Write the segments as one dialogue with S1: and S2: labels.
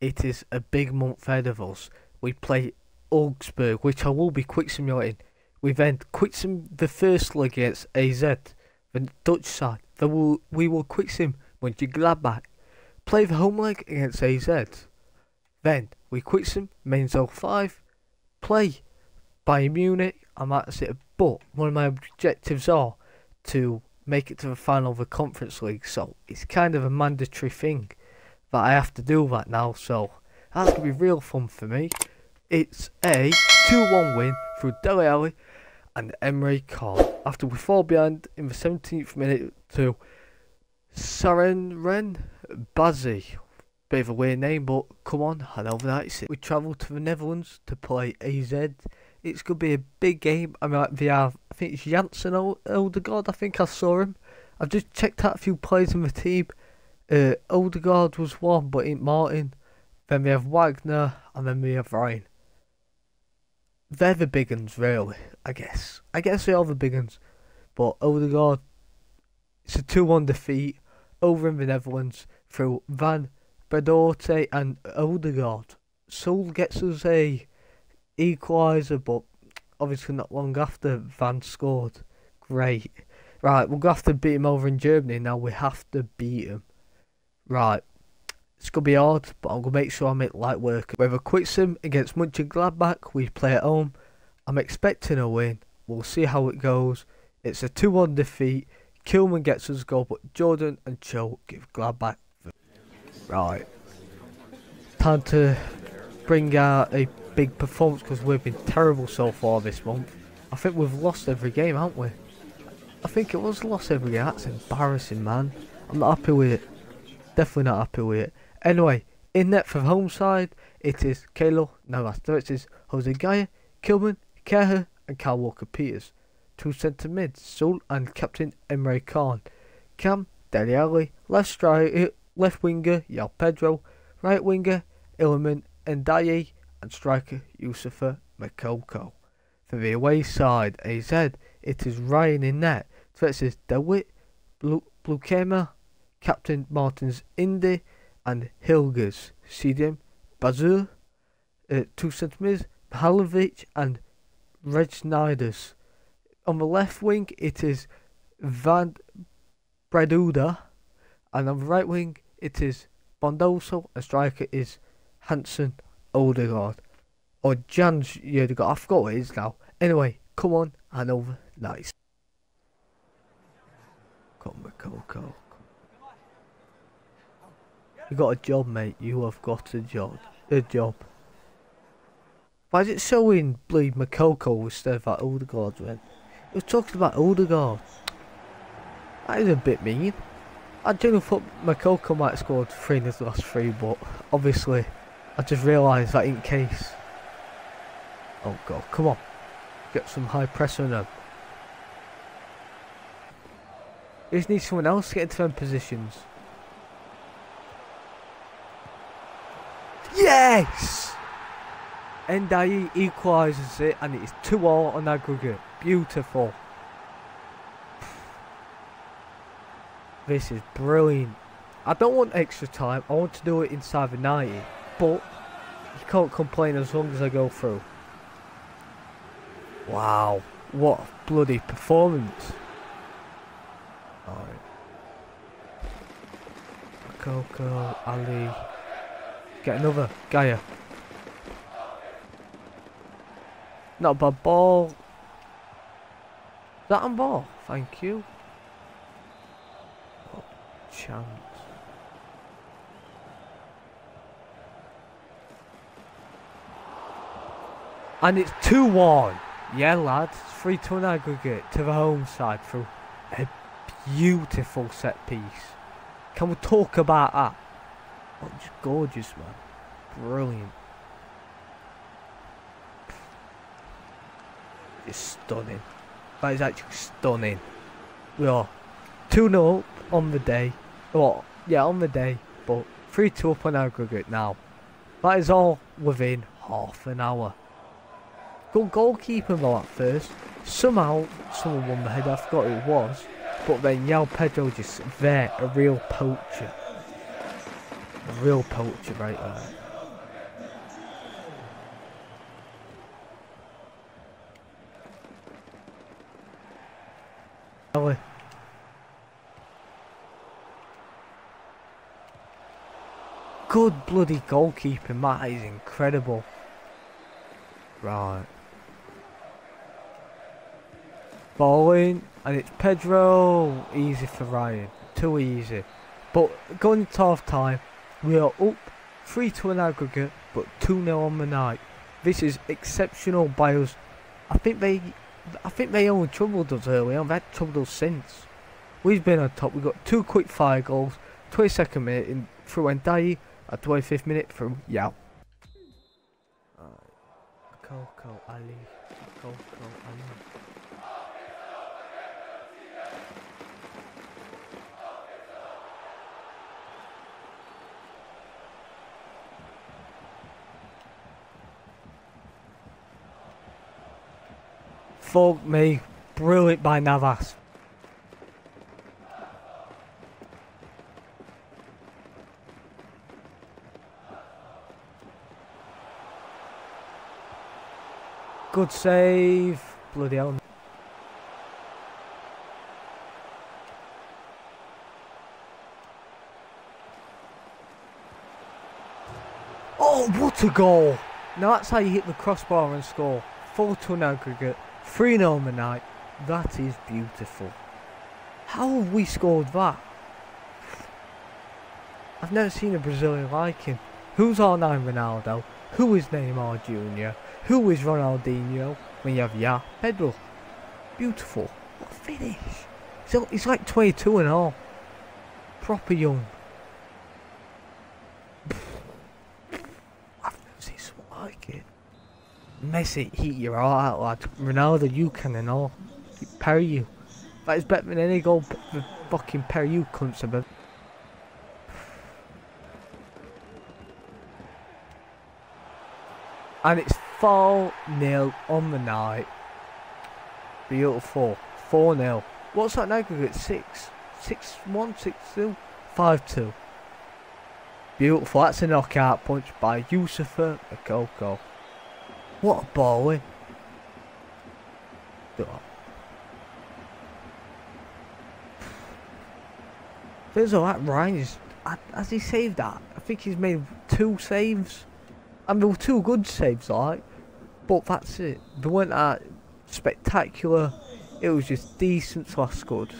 S1: it is a big month ahead of us. We play Augsburg, which I will be quick simulating. We then quick sim the first leg against AZ, the Dutch side. Then we'll, we will quick sim Mönchengladbach. Play the home leg against AZ. Then we quick sim main 5. Play Bayern Munich. I'm at it, but one of my objectives are to make it to the final of the Conference League. So it's kind of a mandatory thing that I have to do that now. So that's gonna be real fun for me. It's a 2-1 win through Dele Alli and Emre Can. After we fall behind in the 17th minute to Saren Bazzi. Bit of a weird name, but come on, I know that. We travel to the Netherlands to play AZ. It's going to be a big game. I mean, they have, I think it's Janssen Odegaard, I think I saw him. I've just checked out a few players in the team. Uh, Odegaard was one, but ain't Martin. Then we have Wagner, and then we have Ryan. They're the big ones, really, I guess. I guess they are the big ones. But Odegaard, it's a 2 1 defeat over in the Netherlands through Van Bedorte and Odegaard. Soul gets us a equaliser, but obviously not long after Van scored. Great. Right, going have to beat him over in Germany. Now we have to beat him. Right. It's going to be hard, but I'm going to make sure I make light work. We have a quick sim against Mönchengladbach. We play at home. I'm expecting a win. We'll see how it goes. It's a 2-1 defeat. Kilman gets us goal, but Jordan and Cho give Gladbach. The... Right. Time to bring out a big performance because we've been terrible so far this month. I think we've lost every game, haven't we? I think it was lost every game. That's embarrassing, man. I'm not happy with it. Definitely not happy with it. Anyway, in net for home side, it is Keylor Navas. Is Jose Gaya, Kilman, Kehrer, and Kyle Walker Peters. Two centre mids, Sol and captain Emre Can. Cam, Dele Alli, left striker, eh, left winger, Joao Pedro, right winger, Iliman Ndiaye, and striker Youssoufa Moukoko. For the away side, AZ, it is Ryan in net. Versus DeWitt, Blue, Blukema, Captain Martins Indi, and Hilgers. Sidim, Bazur, uh, two centimeters, Mihalovic, and Snyders. On the left wing, it is Van Breduda, and on the right wing, it is Bondoso, and striker is Hansen Odegaard. Or Jans Odegaard, I forgot what it is now. Anyway, come on, and over. Nice. Come Coco. You got a job, mate. You have got a job. A job. Why is it showing bleed Moukoko instead of that Odegaard went? It was talking about Odegaard. That is a bit mean. I generally thought Moukoko might have scored three in his last three, but obviously I just realised that in case. Oh god, come on. Get some high pressure on. You just need someone else to get into them positions. Yes! Ndiaye equalises it and it's 2 all on aggregate. Beautiful. This is brilliant. I don't want extra time. I want to do it inside the 90. But you can't complain as long as I go through. Wow. What a bloody performance. Alright. Coco, Ali. Get another. Gaya. Not a bad ball. Is that on ball? Thank you. What chance. And it's 2-1. Yeah, lads. 3-2 aggregate to the home side through a beautiful set piece. Can we talk about that? Oh, just gorgeous, man. Brilliant. It's stunning. That is actually stunning. We are 2 0 on the day. Well, yeah, on the day, but 3 2 up on aggregate now. That is all within half an hour. Good goalkeeping though at first. Somehow, someone won the head, I forgot who it was. But then Joao Pedro just there, a real poacher. Real poacher, right there. Ellie. Good bloody goalkeeping, that is incredible. Right. Ball and it's Pedro. Easy for Ryan. Too easy. But going to half time, we are up 3 to an aggregate, but 2 0 on the night. This is exceptional by us. I think they I think they only troubled us early on. They've had troubled us since. We've been on top. We've got two quick fire goals. 22nd minute in through Ndiaye. At 25th minute through Yao. Coco Ali. Coco Ali. Fuck me. Brilliant by Navas. Good save. Bloody hell. Oh, what a goal! Now that's how you hit the crossbar and score. 4 to an aggregate. 3 0 on the night. That is beautiful. How have we scored that? I've never seen a Brazilian like him. Who's R9 Ronaldo? Who is Neymar Jr.? Who is Ronaldinho? When you have Ya, Pedro. Beautiful. What finish. So he's like 22 and all. Proper young. I've never seen someone like it. Messi, heat your heart out, lad. Ronaldo, you can and all. Parry you. That is better than any goal the fucking parry you cunts about. And it's 4 0 on the night. Beautiful. 4 0. What's that aggregate? 6? 6 1, 6 2, 5 2. Beautiful. That's a knockout punch by Youssoufa Moukoko. What a ball, eh? Oh. Feels like Ryan is. Has he saved that? I think he's made two saves. And they were two good saves, like. But that's it. They weren't that spectacular. It was just decent slash good.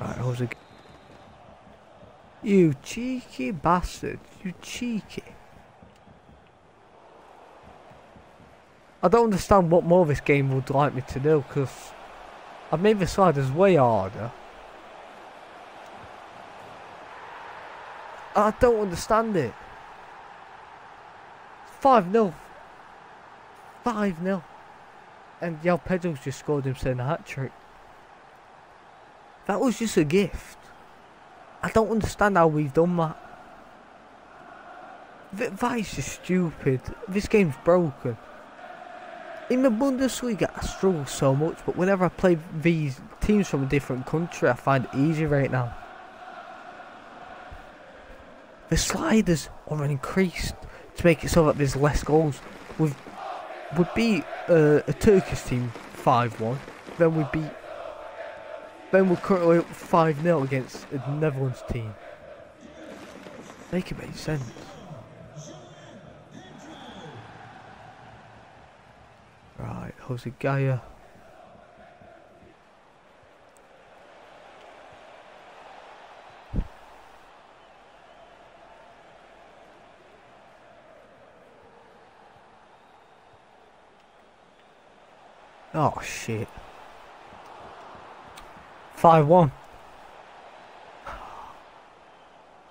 S1: Right, I was a. You cheeky bastard. You cheeky. I don't understand what more this game would like me to do because I've made the sliders way harder. I don't understand it. 5 0. 5 0. And Joao Pedro's just scored himself a hat trick. That was just a gift. I don't understand how we've done that. That is just stupid. This game's broken. In the Bundesliga, I struggle so much, but whenever I play these teams from a different country, I find it easy right now. The sliders are increased to make it so that there's less goals. We would beat uh, a Turkish team 5-1, then we beat then we're currently up 5-0 against a Netherlands team. Make it make sense. Right, Jose Gaya. Oh shit. 5 1.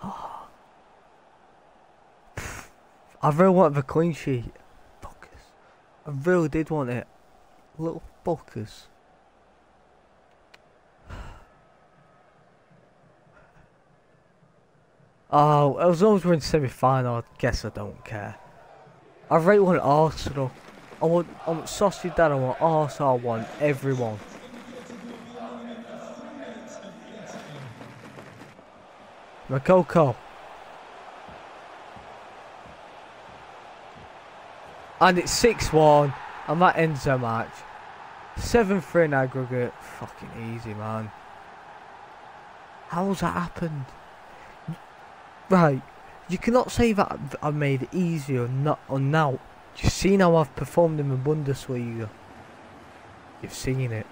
S1: I really want the clean sheet. Fuckers. I really did want it. Little fuckers. Oh, as long as we're in semi-final, I guess I don't care. I really want Arsenal. I want, I want Sociedad, I want Arsenal, I want everyone. Moukoko. And it's 6-1. And that ends the match. 7 3 in aggregate. Fucking easy, man. How's that happened? Right. You cannot say that I made it easy or not now. You've seen how I've performed in the Bundesliga. You've seen it.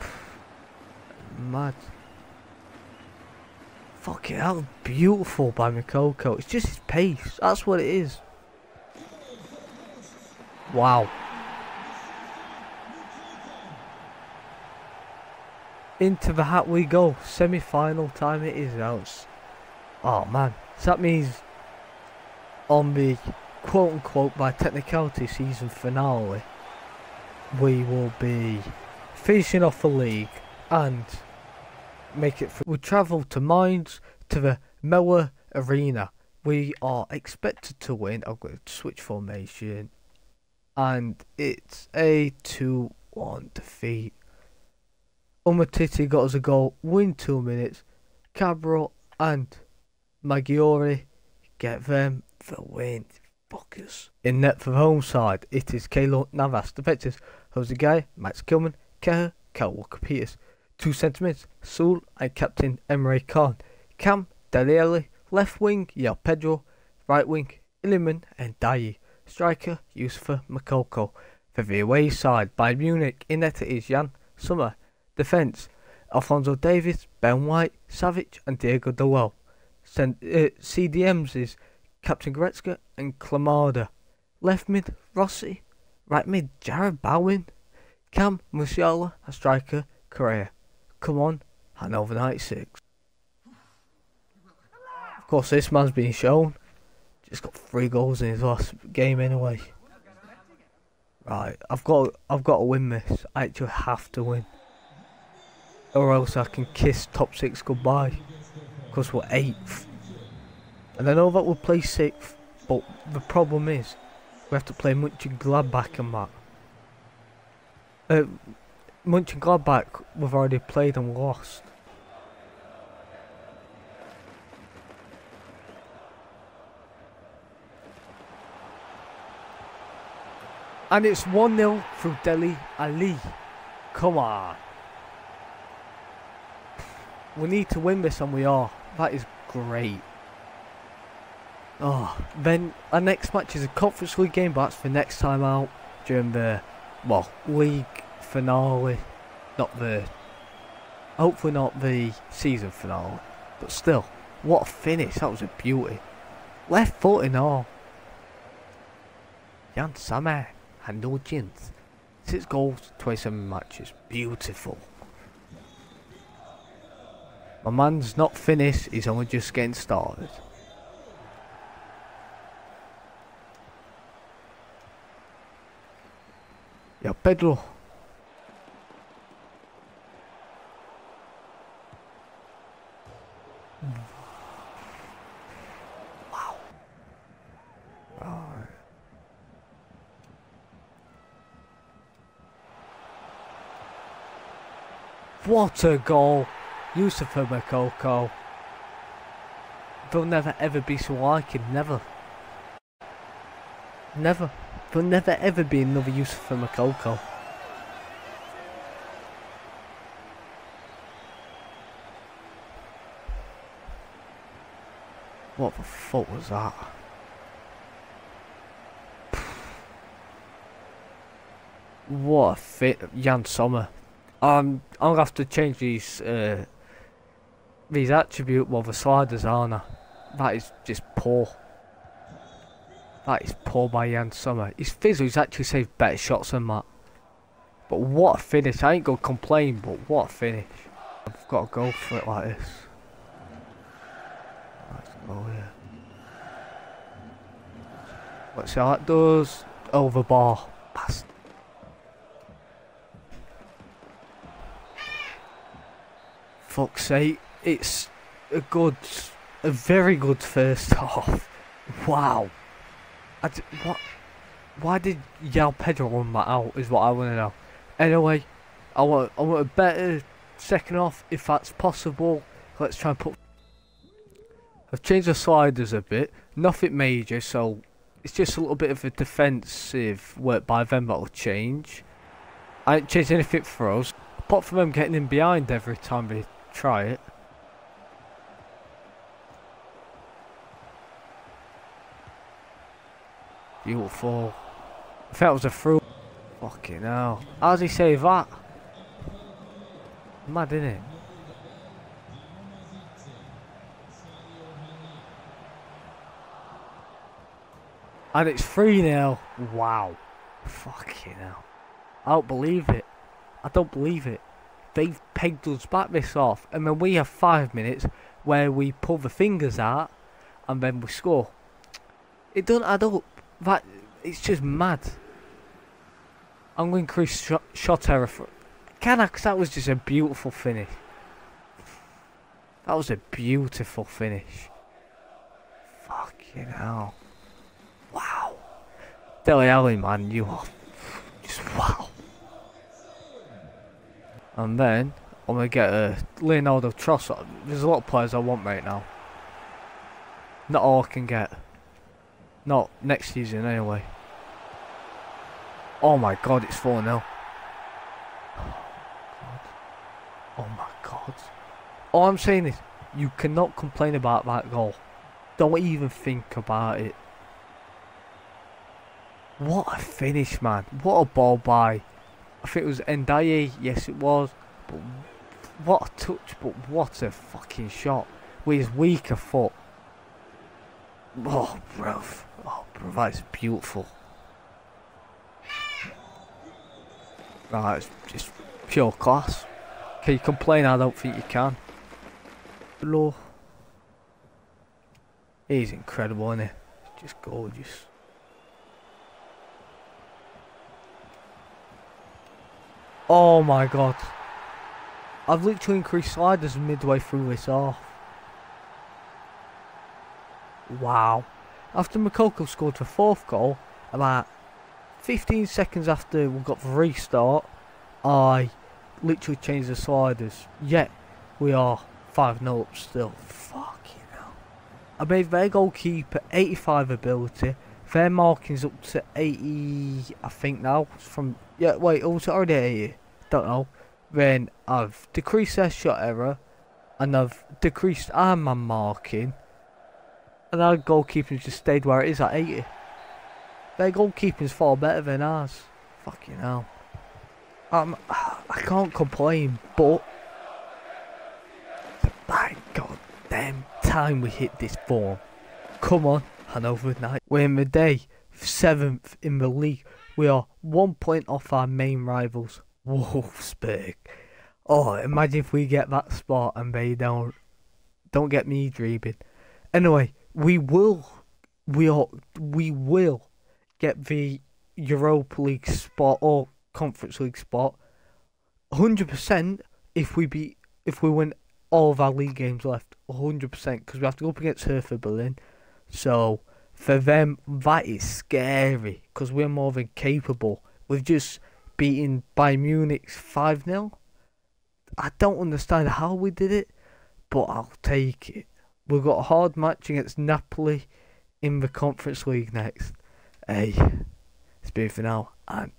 S1: Mad. Fucking hell, beautiful by Moukoko. It's just his pace. That's what it is. Wow. Into the hat we go. Semi-final time it is now. Oh man. So that means on the quote-unquote by technicality season finale we will be finishing off the league and make it through. We travel to Mainz to the MEWA Arena. We are expected to win. I'm going to switch formation. And it's a 2 1 defeat. Umtiti got us a goal, win 2 minutes. Cabral and Maggiore get them the win. Fuckers. In net for the home side, it is Keylor Navas. Defensive, Jose Guy, Max Kilman, Kehrer, Cal Walker Peters. Two centimetres, Sul and Captain Emre Can. Cam, Dele left wing, Joao Pedro, right wing, Iliman Ndiaye. Striker, Youssoufa Moukoko. For the away side, Bayern Munich, in net it is Yann Sommer. Defence, Alphonso Davies, Ben White, Savage and Diego. Cent- uh, CDMs is Captain Goretzka and Clamada. Left mid, Rossi. Right mid, Jarrod Bowen. Cam, Musiala, a striker, Correa. Come on, Hannover 96. Of course, this man's been shown. Just got three goals in his last game anyway. Right, I've got I've got to win this. I actually have to win. Or else I can kiss top six goodbye. Because we're eighth. And I know that we'll play sixth, but the problem is we have to play Mönchengladbach and that. Uh, Mönchengladbach we've already played and lost. And it's 1-0 through Dele Alli. Come on. We need to win this and we are. That is great. Oh, then our next match is a Conference League game, but that's for next time out during the, well, league finale. Not the, hopefully not the season finale, but still, what a finish. That was a beauty. Left foot and all. Yann Sommer had no chins. Six goals, 27 matches. Beautiful. My man's not finished, he's only just getting started. Yeah, Pedro. What a goal. Youssoufa Moukoko. There'll never ever be so like him, never. Never. There'll never ever be another Youssoufa Moukoko. What the fuck was that? What a fit, Yann Sommer. Um, I'm gonna have to change these uh, these attribute well the sliders aren't I? That is just poor. That is poor by Yann Sommer. His Fizzle's actually saved better shots than that. But what a finish. I ain't gonna complain, but what a finish. I've got to go for it like this. Let's go here. Let's see how that does. Over bar. Past. Fuck's sake. It's a good, a very good first half. Wow. I d what? Why did Joao Pedro run that out? Is what I want to know. Anyway, I want I want a better second half if that's possible. Let's try and put. I've changed the sliders a bit. Nothing major, so it's just a little bit of a defensive work by them that'll change. I ain't changed anything for us, apart from them getting in behind every time they try it. Beautiful. I think that was a through. Fucking hell. How's he save that? Mad, isn't it? And it's 3 now. Wow. Fucking hell. I don't believe it. I don't believe it. They've pegged us back this off. And then we have five minutes where we pull the fingers out and then we score. It doesn't add up. That It's just mad. I'm going to increase shot, shot error for... Can I? Because that was just a beautiful finish. That was a beautiful finish. Fucking hell. Wow. Dele Alli, man, you are just wow. And then I'm gonna get a Leonardo Trossard. There's a lot of players I want right now. Not all I can get. Not next season anyway. Oh my god, it's 4 0. Oh my god. All I'm saying is, you cannot complain about that goal. Don't even think about it. What a finish, man. What a ball by. I think it was Ndiaye. Yes, it was. But what a touch, but what a fucking shot. With his weaker foot. Oh, bro. Oh, bro, that's beautiful. Right, it's just pure class. Can you complain? I don't think you can. Hello. He's incredible, isn't he? Just gorgeous. Oh my god. I've literally increased sliders midway through this off. Wow. After Moukoko scored the fourth goal, about 15 seconds after we got the restart, I literally changed the sliders. Yet, we are 5 0 up still. Fucking hell. I made their goalkeeper 85 ability. Their marking's up to 80, I think now. From Yeah, wait, oh, was it already 80? Don't know. Then I've decreased their shot error. And I've decreased our marking. And our goalkeeping just stayed where it is at 80. Their goalkeeping's far better than ours. Fucking hell. Um, I can't complain, but by goddamn time we hit this form. Come on, Hanover Knight. We're in the day, seventh in the league. We are one point off our main rivals, Wolfsburg. Oh, imagine if we get that spot and they don't. Don't get me dreaming. Anyway, we will, we are, we will get the Europa League spot or Conference League spot. Hundred percent if we beat if we win all of our league games left. Hundred percent because we have to go up against Hertha Berlin. So for them that is scary because we're more than capable. We've just beaten Bayern Munich five 0 I don't understand how we did it, but I'll take it. We've got a hard match against Napoli in the Conference League next. Hey, it's been for now, and